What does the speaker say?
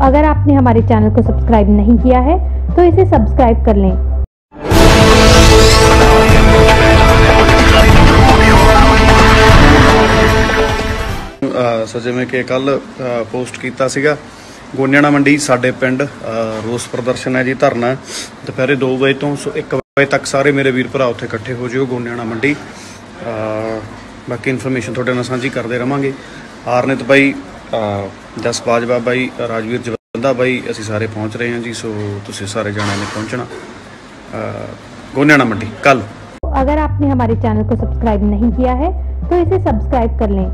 अगर आपने हमारे चैनल को सब्सक्राइब नहीं किया है तो इसे सब्सक्राइब कर लें ਸਜੇ ਮੈਂ ਕਿ ਕੱਲ ਪੋਸਟ ਕੀਤਾ ਸੀਗਾ ਗੋਨਿਆਣਾ ਮੰਡੀ ਸਾਡੇ ਪਿੰਡ ਰੋਸ ਪ੍ਰਦਰਸ਼ਨ ਹੈ ਜੀ ਧਰਨਾ ਦੁਪਹਿਰੇ 2 ਵਜੇ ਤੋਂ 1 ਵਜੇ ਤੱਕ ਸਾਰੇ ਮੇਰੇ ਵੀਰ ਭਰਾ ਉੱਥੇ ਇਕੱਠੇ ਹੋ ਜਿਓ ਗੋਨਿਆਣਾ ਮੰਡੀ ਬਾਕੀ ਇਨਫੋਰਮੇਸ਼ਨ ਤੁਹਾਡੇ ਨਾਲ ਸਾਂਝੀ ਕਰਦੇ ਰਵਾਂਗੇ ਆਰਨਿਤ ਭਾਈ 10 ਬਾਜਵਾ ਬਾਈ ਰਾਜਵੀਰ ਜਵੰਦਾ ਬਾਈ ਅਸੀਂ ਸਾਰੇ ਪਹੁੰਚ ਰਹੇ ਹਾਂ ਜੀ ਸੋ ਤੁਸੀਂ ਸਾਰੇ ਜਾਣਿਆਂ ਨੇ ਪਹੁੰਚਣਾ ਗੋਨਿਆਣਾ ਮੰਡੀ ਕੱਲ अगर आपने हमारे चैनल को सब्सक्राइब नहीं किया है तो इसे सब्सक्राइब कर लें